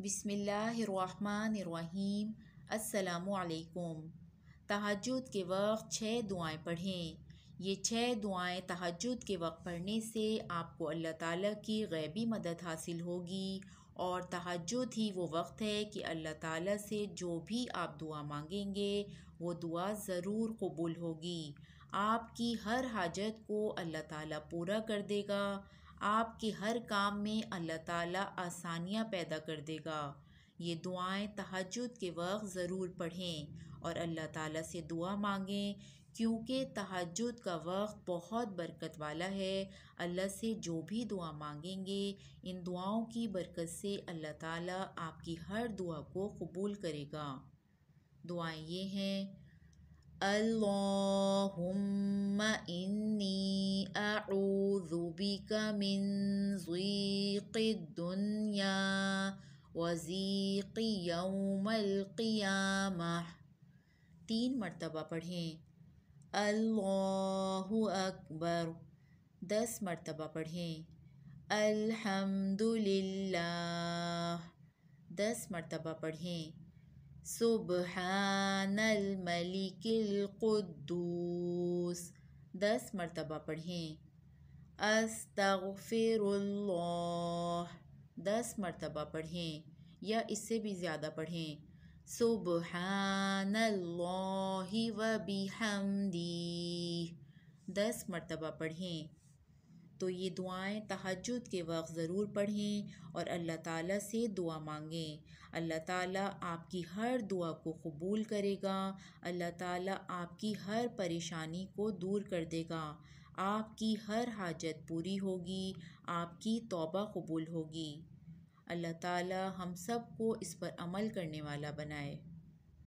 बिसमीम असलकुम तहजद के वक्त छः दुआएँ पढ़ें। ये छः दुआएँ तहजद के वक्त पढ़ने से आपको अल्लाह ताला की गैबी मदद हासिल होगी और तहजद ही वो वक्त है कि अल्लाह ताला से जो भी आप दुआ मांगेंगे, वो दुआ ज़रूर कबूल होगी। आपकी हर हाजत को अल्लाह ताला पूरा कर देगा। आपके हर काम में अल्लाह ताला आसानियाँ पैदा कर देगा। ये दुआएँ तहजद के वक्त ज़रूर पढ़ें और अल्लाह ताला से दुआ मांगें, क्योंकि तहजद का वक्त बहुत बरकत वाला है। अल्लाह से जो भी दुआ मांगेंगे, इन दुआओं की बरकत से अल्लाह ताला आपकी हर दुआ को कबूल करेगा। दुआएँ ये हैं, अल्लाहुम्मा इन्नी अऊज़ु बिका मिन ज़ीक़िद वज़ीक़ यौमल तीन मरतबा पढ़ें अल्लाहु अकबर दस मरतबा पढ़ें अल्हम्दुलिल्लाह दस मरतबा पढ़ें सुबहानल मलिकिल कुद्दूस दस मरतबा पढ़ें अस्तगफिरुल्लाह। दस मरतबा पढ़ें, या इससे भी ज़्यादा पढ़ें। सुबहानल्लाहि व बिहम्दी। दस मरतबा पढ़ें। तो ये दुआएँ तहजद के वक्त ज़रूर पढ़ें और अल्लाह ताला से दुआ मांगें। अल्लाह ताला आपकी हर दुआ को कबूल करेगा। अल्लाह ताला आपकी हर परेशानी को दूर कर देगा। आपकी हर हाजत पूरी होगी, आपकी तौबा कबूल होगी। अल्लाह ताला हम सबको इस पर अमल करने वाला बनाए।